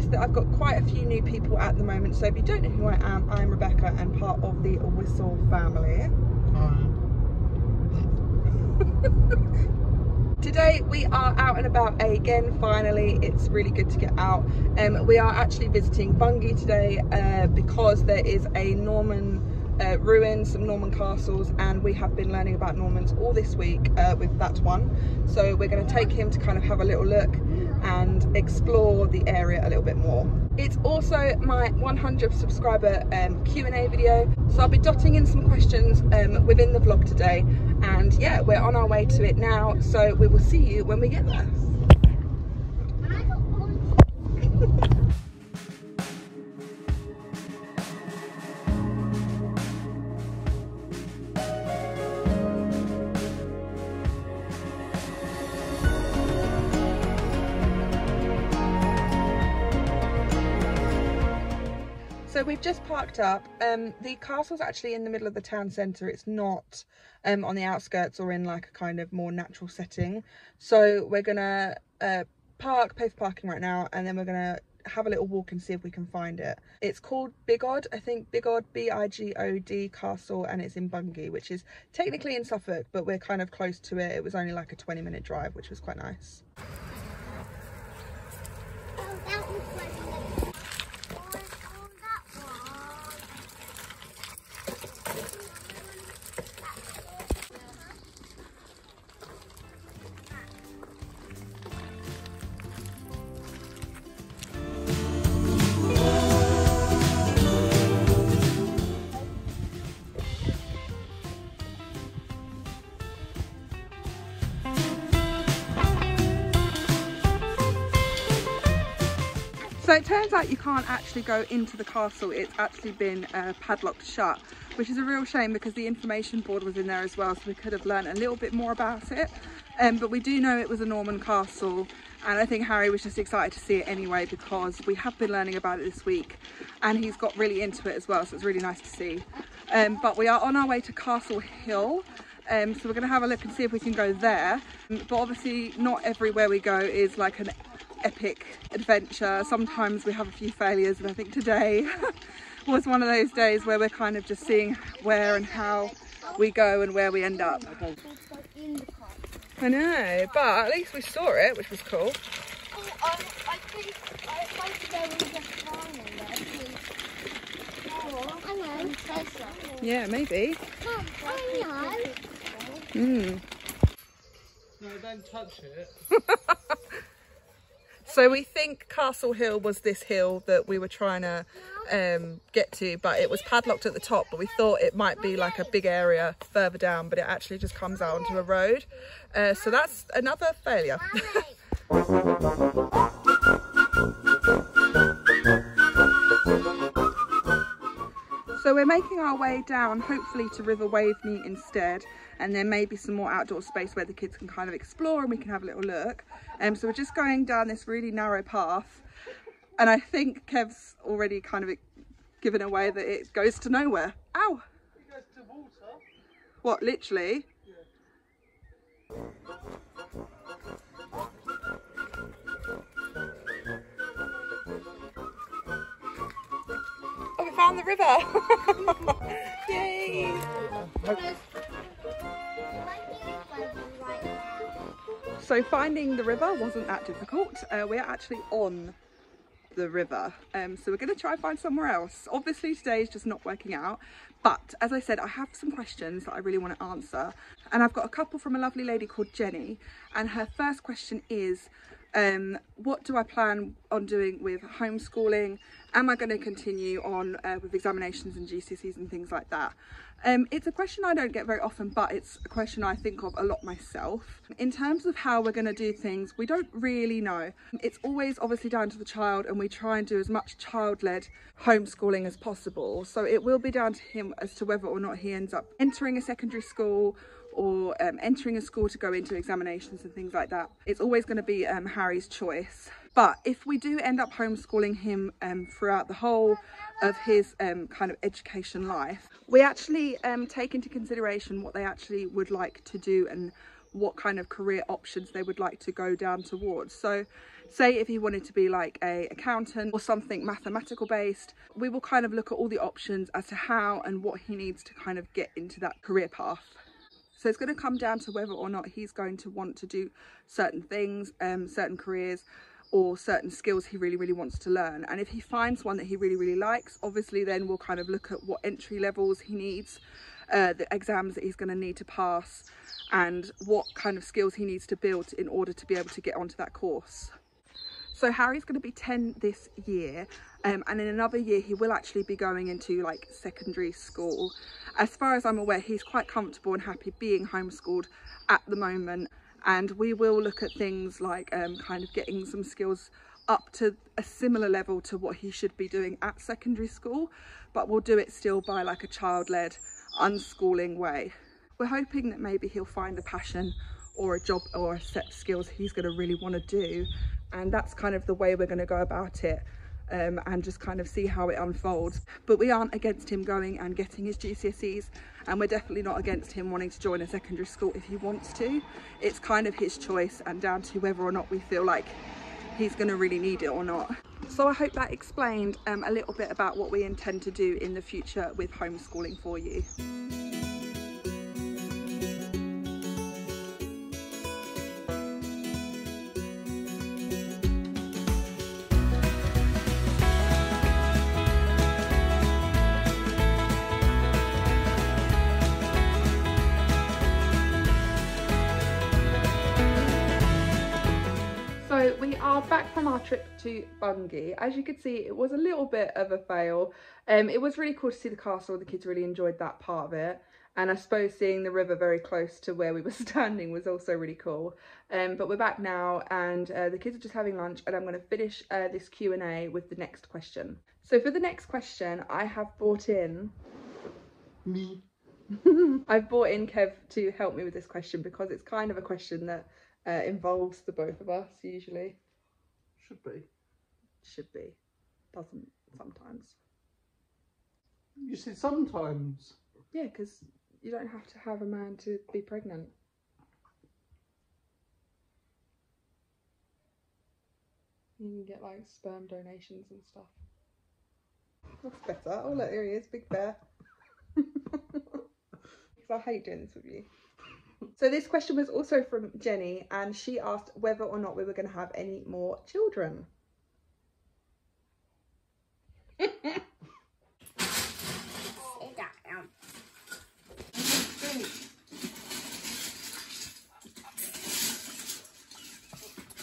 noticed that I've got quite a few new people at the moment, so if you don't know who I am, I'm Rebecca and part of the Wistl family. Today we are out and about again finally. It's really good to get out. Um, we are actually visiting Bungay today uh, because there is a Norman uh, ruins, some Norman castles, and we have been learning about Normans all this week uh, with that one. So we're going to take him to kind of have a little look and explore the area a little bit more. It's also my 100 subscriber um, Q&A video, so I'll be dotting in some questions um, within the vlog today. And yeah, we're on our way to it now, so we will see you when we get there. Parked up. Um, the castle's actually in the middle of the town centre. It's not um, on the outskirts or in like a kind of more natural setting. So we're gonna uh, park, pay for parking right now, and then we're gonna have a little walk and see if we can find it. It's called Bigod, I think Bigod, B-I-G-O-D Castle, and it's in Bungay, which is technically in Suffolk, but we're kind of close to it. It was only like a 20 minute drive, which was quite nice. It turns out you can't actually go into the castle. It's actually been uh, padlocked shut, which is a real shame because the information board was in there as well. So we could have learned a little bit more about it. Um, but we do know it was a Norman castle. And I think Harry was just excited to see it anyway because we have been learning about it this week and he's got really into it as well. So it's really nice to see. Um, but we are on our way to Castle Hill. Um, so we're going to have a look and see if we can go there. But obviously not everywhere we go is like an epic adventure. Sometimes we have a few failures and I think today was one of those days where we're kind of just seeing where and how we go and where we end up. I know, but at least we saw it, which was cool. Yeah, maybe. Hmm. No, don't touch it. So we think Castle Hill was this hill that we were trying to um, get to, but it was padlocked at the top. But we thought it might be like a big area further down, but it actually just comes out onto a road. Uh, so that's another failure. So we're making our way down, hopefully to River Waveney instead, and there may be some more outdoor space where the kids can kind of explore and we can have a little look. Um, so we're just going down this really narrow path, and I think Kev's already kind of given away that it goes to nowhere. Ow! It goes to water. What, literally? Oh, the river! Yay! So finding the river wasn't that difficult. Uh, we're actually on the river. Um, so we're going to try and find somewhere else. Obviously today is just not working out. But as I said, I have some questions that I really want to answer. And I've got a couple from a lovely lady called Jenny. And her first question is, um, what do I plan on doing with homeschooling? Am I going to continue on uh, with examinations and GCSEs and things like that? Um, it's a question I don't get very often, but it's a question I think of a lot myself. In terms of how we're going to do things, we don't really know. It's always obviously down to the child and we try and do as much child-led homeschooling as possible. So it will be down to him as to whether or not he ends up entering a secondary school or um, entering a school to go into examinations and things like that. It's always going to be um, Harry's choice. But if we do end up homeschooling him um, throughout the whole of his um, kind of education life, we actually um, take into consideration what they actually would like to do and what kind of career options they would like to go down towards. So say if he wanted to be like a accountant or something mathematical based we will kind of look at all the options as to how and what he needs to kind of get into that career path so it's going to come down to whether or not he's going to want to do certain things um certain careers or certain skills he really really wants to learn. And if he finds one that he really really likes obviously then we'll kind of look at what entry levels he needs uh, the exams that he's going to need to pass and what kind of skills he needs to build in order to be able to get onto that course so Harry's going to be 10 this year um, and in another year he will actually be going into like secondary school. As far as I'm aware he's quite comfortable and happy being homeschooled at the moment and we will look at things like um, kind of getting some skills up to a similar level to what he should be doing at secondary school but we'll do it still by like a child-led unschooling way. We're hoping that maybe he'll find a passion or a job or a set of skills he's going to really want to do and that's kind of the way we're going to go about it um, and just kind of see how it unfolds. But we aren't against him going and getting his GCSEs and we're definitely not against him wanting to join a secondary school if he wants to. It's kind of his choice and down to whether or not we feel like he's going to really need it or not. So I hope that explained um, a little bit about what we intend to do in the future with homeschooling for you. From our trip to Bungay. As you could see, it was a little bit of a fail. Um, it was really cool to see the castle. The kids really enjoyed that part of it. And I suppose seeing the river very close to where we were standing was also really cool. Um, but we're back now and uh, the kids are just having lunch and I'm going to finish uh, this Q&A with the next question. So for the next question, I have brought in... Me. I've brought in Kev to help me with this question because it's kind of a question that uh, involves the both of us usually. Should be. Should be. Doesn't sometimes. You said sometimes. Yeah, because you don't have to have a man to be pregnant. You can get like sperm donations and stuff. That's better. Oh look, here he is, Big Bear. Because I hate doing this with you. So this question was also from Jenny and she asked whether or not we were going to have any more children.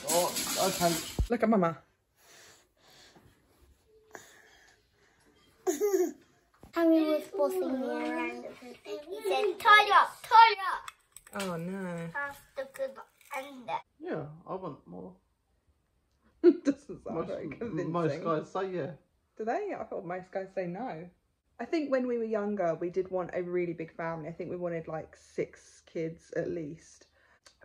Oh, okay. Look at mama. Harry was bossing me around. He said, tie up, tie up. Oh no. Half the good and that. Yeah, I want more. Doesn't sound Most, very m- convincing. Most guys say yeah. Do they? I thought most guys say no. I think when we were younger, we did want a really big family. I think we wanted like six kids at least.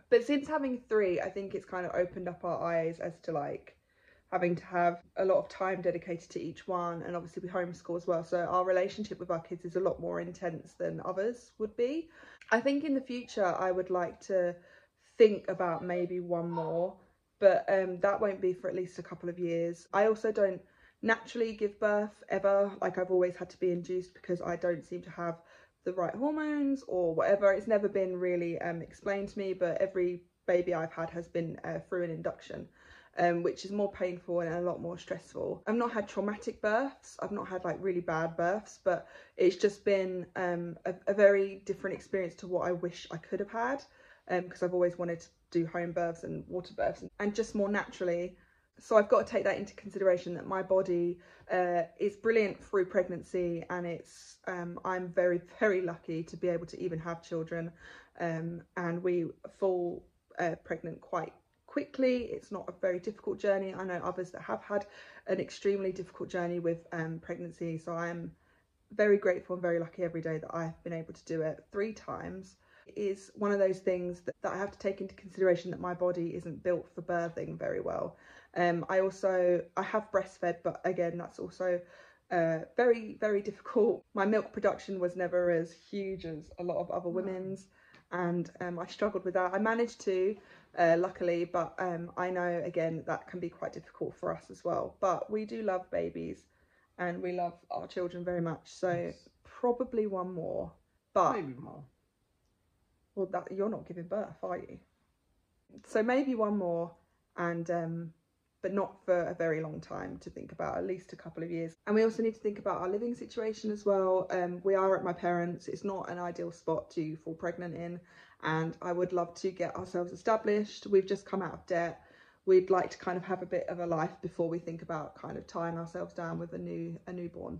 But since having three, I think it's kind of opened up our eyes as to like having to have a lot of time dedicated to each one and obviously we homeschool as well so our relationship with our kids is a lot more intense than others would be i think in the future i would like to think about maybe one more but um that won't be for at least a couple of years. I also don't naturally give birth ever. Like i've always had to be induced because i don't seem to have the right hormones or whatever. It's never been really um explained to me but every baby i've had has been uh, through an induction um, which is more painful and a lot more stressful. I've not had traumatic births, I've not had like really bad births, but it's just been um, a, a very different experience to what I wish I could have had because I've always wanted do home births and water births and, just more naturally. So I've got to take that into consideration that my body uh, is brilliant through pregnancy and it's um, I'm very very lucky to be able to even have children um, and we fall uh, pregnant quite quickly. It's not a very difficult journey. I know others that have had an extremely difficult journey with um, pregnancy. So I am very grateful and very lucky every day that I've been able to do it three times. Is one of those things that, that I have to take into consideration that my body isn't built for birthing very well. Um, I also, I have breastfed, but again, that's also uh, very, very difficult. My milk production was never as huge as a lot of other women's and um, I struggled with that. I managed to uh, luckily. But um, I know again that can be quite difficult for us as well. But we do love babies, and we love our children very much. So probably one more. But Maybe more. Well, that you're not giving birth, are you? So maybe one more, and um, but not for a very long time to think about, at least a couple of years. And we also need to think about our living situation as well. Um, we are at my parents'. It's not an ideal spot to fall pregnant in, and I would love to get ourselves established. We've just come out of debt. We'd like to kind of have a bit of a life before we think about kind of tying ourselves down with a new a newborn.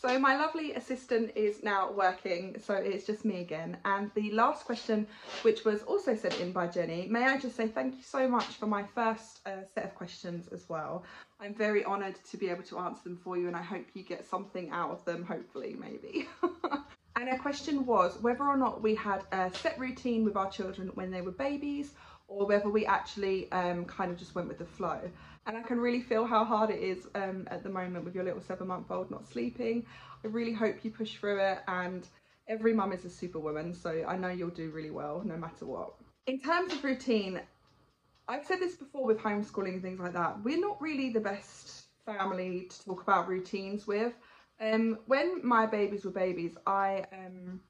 So my lovely assistant is now working, so it's just me again. And the last question, which was also sent in by Jenny, may I just say thank you so much for my first uh, set of questions as well. I'm very honoured to be able to answer them for you and I hope you get something out of them, hopefully, maybe. and her question was whether or not we had a set routine with our children when they were babies or whether we actually um, kind of just went with the flow. And I can really feel how hard it is um, at the moment with your little seven month old not sleeping. I really hope you push through it and every mum is a superwoman, so I know you'll do really well no matter what. In terms of routine, I've said this before with homeschooling and things like that, we're not really the best family to talk about routines with. Um, when my babies were babies, I um,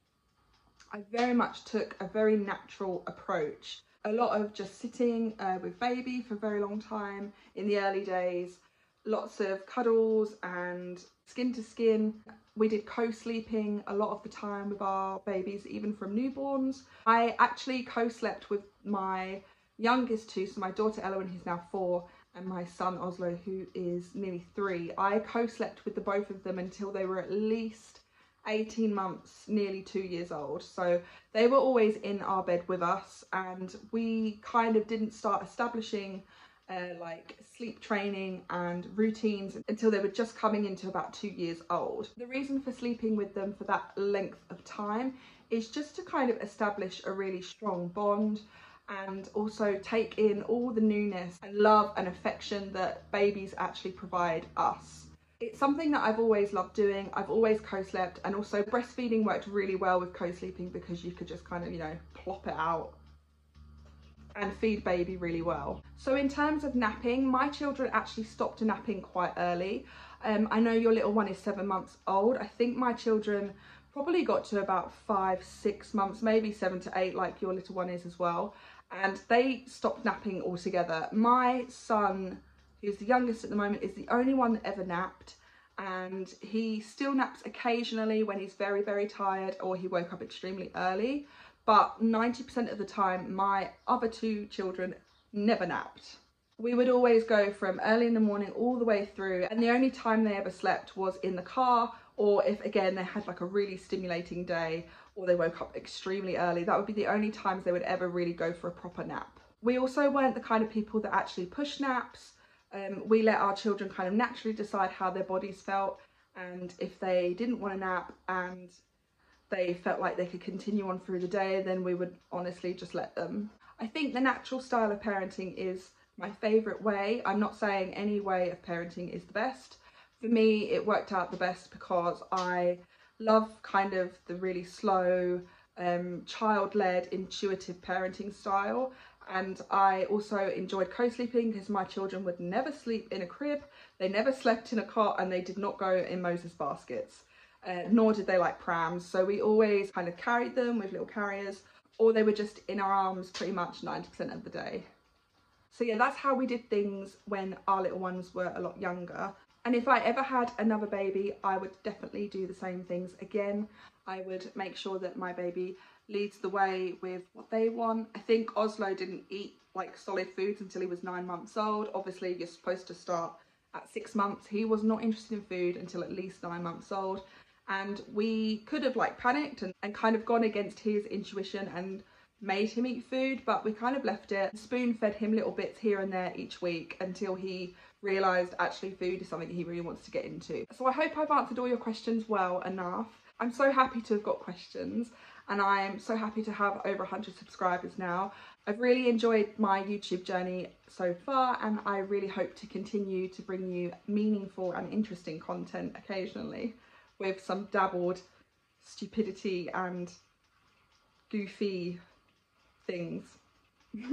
I very much took a very natural approach a lot of just sitting uh, with baby for a very long time in the early days, lots of cuddles and skin to skin. We did co-sleeping a lot of the time with our babies, even from newborns. I actually co-slept with my youngest two, so my daughter Ella, who's now four, and my son Oslo, who is nearly three. I co-slept with the both of them until they were at least 18 months, nearly two years old. So they were always in our bed with us, and we kind of didn't start establishing uh, like sleep training and routines until they were just coming into about two years old. The reason for sleeping with them for that length of time is just to kind of establish a really strong bond and also take in all the newness and love and affection that babies actually provide us. It's something that I've always loved doing. I've always co-slept and also breastfeeding worked really well with co-sleeping because you could just kind of, you know, plop it out and feed baby really well. So in terms of napping, my children actually stopped napping quite early. Um, I know your little one is seven months old. I think my children probably got to about five, six months, maybe seven to eight like your little one is as well. And they stopped napping altogether. My son who's the youngest at the moment, is the only one that ever napped. And he still naps occasionally when he's very, very tired or he woke up extremely early. But 90% of the time, my other two children never napped. We would always go from early in the morning all the way through and the only time they ever slept was in the car or if again they had like a really stimulating day or they woke up extremely early that would be the only times they would ever really go for a proper nap we also weren't the kind of people that actually push naps um, we let our children kind of naturally decide how their bodies felt and if they didn't want a nap and they felt like they could continue on through the day then we would honestly just let them. I think the natural style of parenting is my favourite way. I'm not saying any way of parenting is the best. For me it worked out the best because I love kind of the really slow um, child-led intuitive parenting style and I also enjoyed co-sleeping because my children would never sleep in a crib, they never slept in a cot and they did not go in Moses baskets, uh, nor did they like prams. So we always kind of carried them with little carriers or they were just in our arms pretty much 90% of the day. So yeah, that's how we did things when our little ones were a lot younger. And if I ever had another baby, I would definitely do the same things again. I would make sure that my baby leads the way with what they want. I think Oslo didn't eat like solid foods until he was nine months old. Obviously, you're supposed to start at six months. He was not interested in food until at least nine months old. And we could have like panicked and, and kind of gone against his intuition and made him eat food, but we kind of left it. Spoon fed him little bits here and there each week until he realised actually food is something he really wants to get into. So I hope I've answered all your questions well enough. I'm so happy to have got questions and I'm so happy to have over 100 subscribers now. I've really enjoyed my YouTube journey so far and I really hope to continue to bring you meaningful and interesting content occasionally with some dabbled stupidity and goofy things.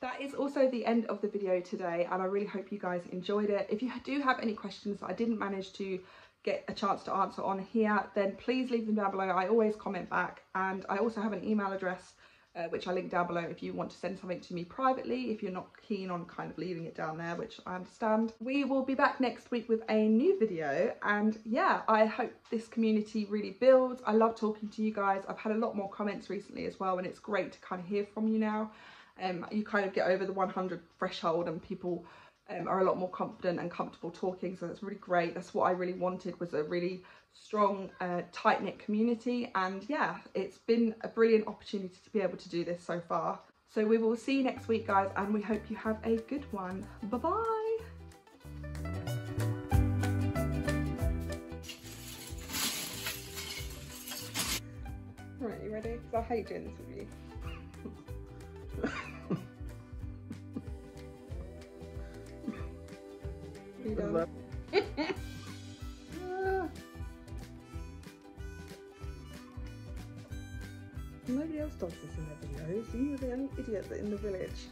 That is also the end of the video today and I really hope you guys enjoyed it. If you do have any questions that I didn't manage to get a chance to answer on here then please leave them down below. I always comment back and I also have an email address uh, which I link down below if you want to send something to me privately if you're not keen on kind of leaving it down there which I understand. We will be back next week with a new video and yeah I hope this community really builds. I love talking to you guys. I've had a lot more comments recently as well and it's great to kind of hear from you now um, you kind of get over the 100 threshold and people um, are a lot more confident and comfortable talking so that's really great. That's what I really wanted was a really strong uh, tight-knit community. And yeah it's been a brilliant opportunity to be able to do this so far. So we will see you next week guys and we hope you have a good one. Bye bye Right, you ready? Because I hate doing this with you. You're the only idiot in the village.